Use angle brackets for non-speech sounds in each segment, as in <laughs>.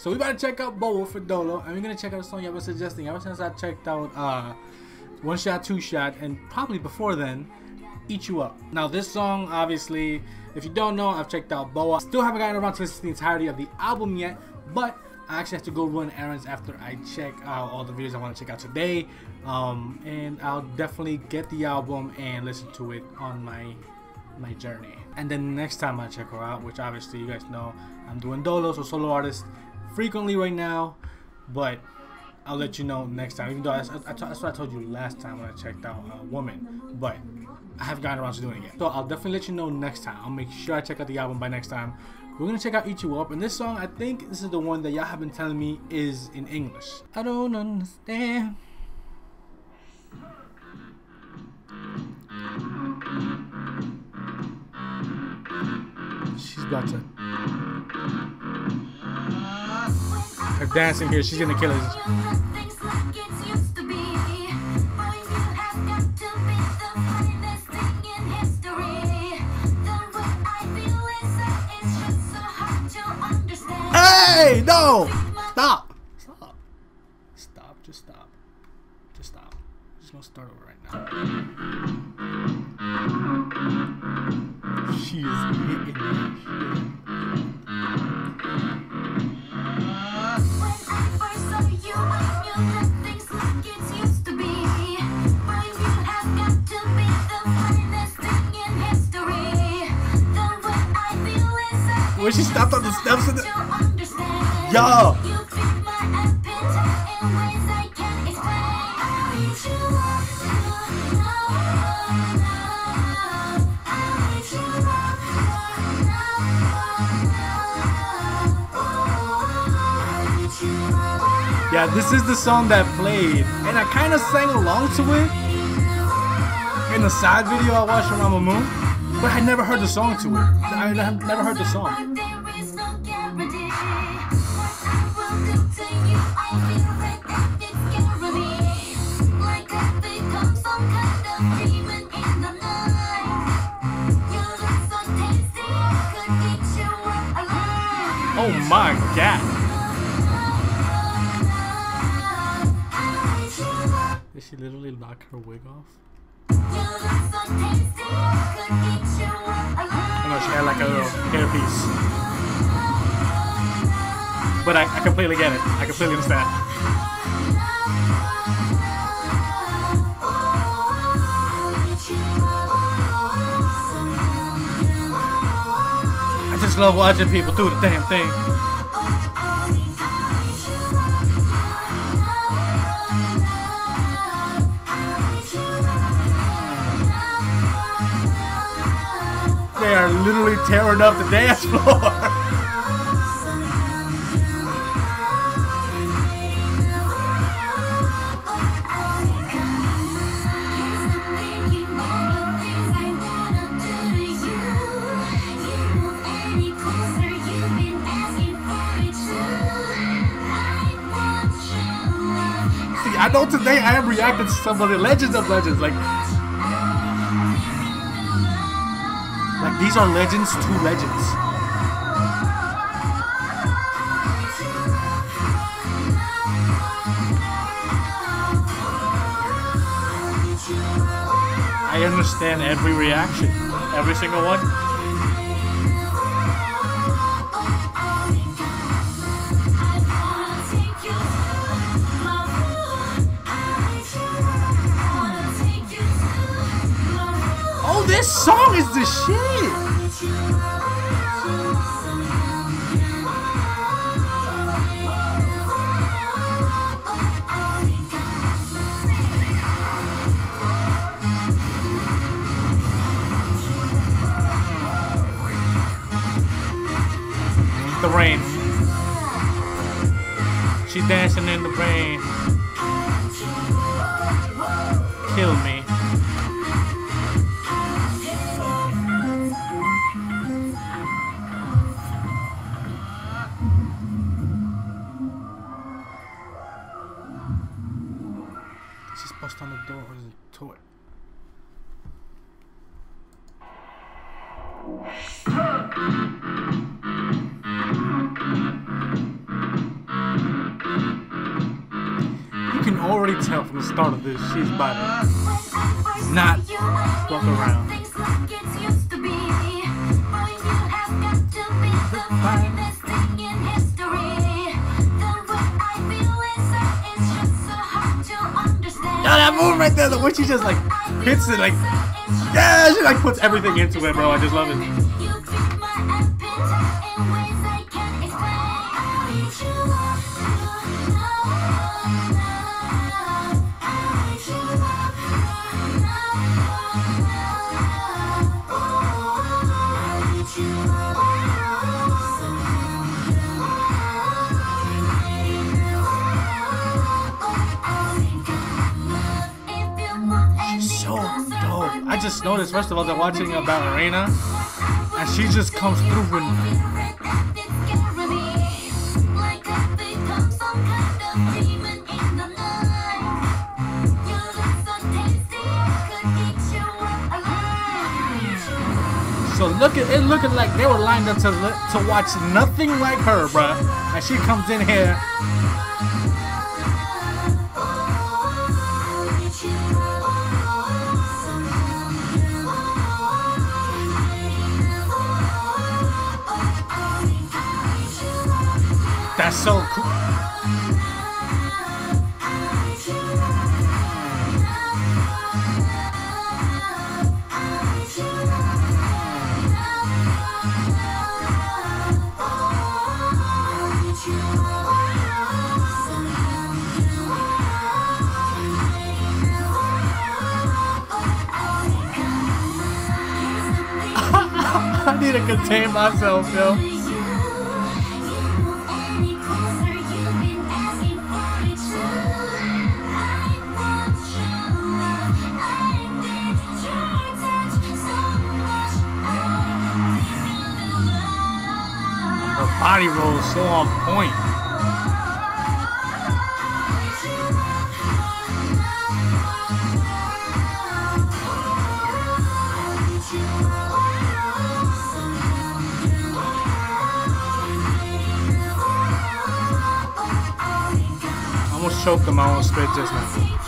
So we about to check out Boa for Dolo, and we're gonna check out a song y'all been suggesting ever since I checked out uh, One Shot, Two Shot, and probably before then, Eat You Up. Now this song, obviously, if you don't know, I've checked out Boa. Still haven't gotten around to listen to the entirety of the album yet, but I actually have to go run errands after I check out all the videos I want to check out today. Um, and I'll definitely get the album and listen to it on my my journey. And then next time I check her out, which obviously you guys know I'm doing Dolo, so solo artist frequently right now, but I'll let you know next time. Even though I, I, that's what I told you last time when I checked out uh, Woman, but I haven't gotten around to doing it yet. So I'll definitely let you know next time. I'll make sure I check out the album by next time. We're gonna check out Eat You Up, and this song, I think this is the one that y'all have been telling me is in English. I don't understand. She's about to. Her dancing here, she's gonna kill us. Hey, no! Stop! Stop. The steps of the. Yo! Yeah, this is the song that played, and I kind of sang along to it in the side video I watched from Mamamoo, but I never heard the song to it. I never heard the song. Oh my god! Did she literally knock her wig off? I know she had like a little hairpiece. But I, I completely get it. I completely understand. Love watching people do the damn thing. They are literally tearing up the dance floor. <laughs> I know today I am reacting to some of the legends of legends. Like, like these are legends to legends. I understand every reaction, every single one. This song is the shit. The rain. She's dancing in the rain. Kill me. Let's just bust on the door and tow it. You can already tell from the start of this, she's biting. Not walk around. Right there, the way she just like hits it, like, yeah, she like puts everything into it, bro. I just love it. I just noticed, first of all, they're watching a ballerina, and she just comes through and So look at it looking like they were lined up to to watch nothing like her, bruh. And she comes in here. That's so cool. <laughs> I need to contain myself, yo. Body roll is so on point. I almost choked on my own spit just now.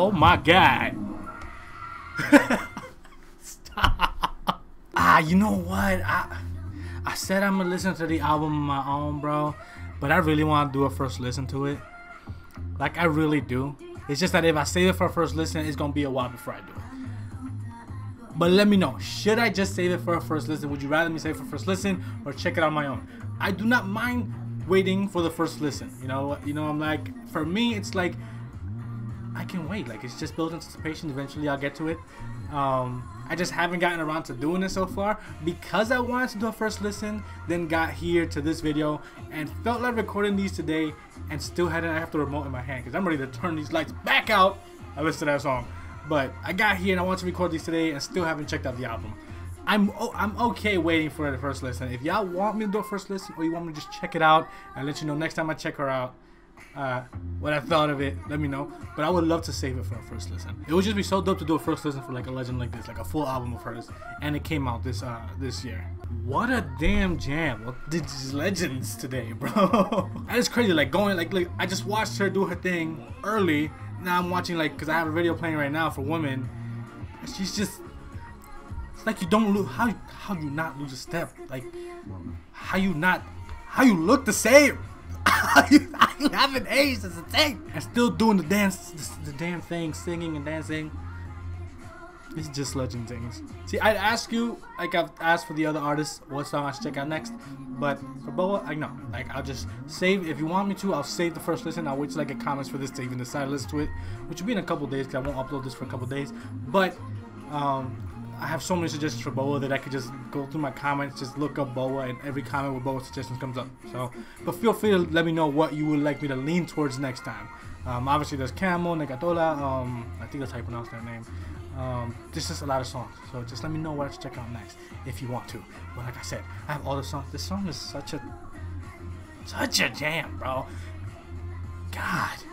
Oh my god. <laughs> Stop. Ah, you know what? I I said I'm gonna listen to the album on my own, bro. But I really want to do a first listen to it. Like I really do. It's just that if I save it for a first listen, it's gonna be a while before I do it. But let me know. Should I just save it for a first listen? Would you rather me save it for first listen or check it on my own? I do not mind waiting for the first listen. You know, you know, I'm like, for me, it's like I can wait. Like it's just built anticipation. Eventually, I'll get to it. Um, I just haven't gotten around to doing it so far because I wanted to do a first listen. Then got here to this video and felt like recording these today, and still had I have the remote in my hand because I'm ready to turn these lights back out. I listen to that song, but I got here and I want to record these today, and still haven't checked out the album. I'm oh, I'm okay waiting for the first listen. If y'all want me to do a first listen, or you want me to just check it out and let you know next time I check her out uh, what I thought of it, let me know. But I would love to save it for a first listen. It would just be so dope to do a first listen for like a legend like this, like a full album of hers, and it came out this uh this year. What a damn jam! Well, these legends today, <laughs> bro. that is crazy. Like going like like I just watched her do her thing early. Now I'm watching like because I have a video playing right now for women. And she's just it's like you don't lose how how you not lose a step like how you not how you look the same <laughs> <laughs> you, haven't aged as a thing and still doing the dance the, the damn thing singing and dancing It's just legend things. See, I'd ask you, like I've asked for the other artists, what song I should check out next. But for Boa, I know. Like, I'll just save, if you want me to, I'll save the first listen. I'll wait till I get comments for this to even decide to listen to it, which will be in a couple days because I won't upload this for a couple days. But, um, I have so many suggestions for Boa that I could just go through my comments, just look up Boa, and every comment with Boa suggestions comes up. So, but feel free to let me know what you would like me to lean towards next time. Um, obviously, there's Camo, Nega Dola, um, I think that's how you pronounce that name. Um, this is a lot of songs, so just let me know what to check out next if you want to. But like I said, I have all the songs. This song is such a, such a jam, bro. God.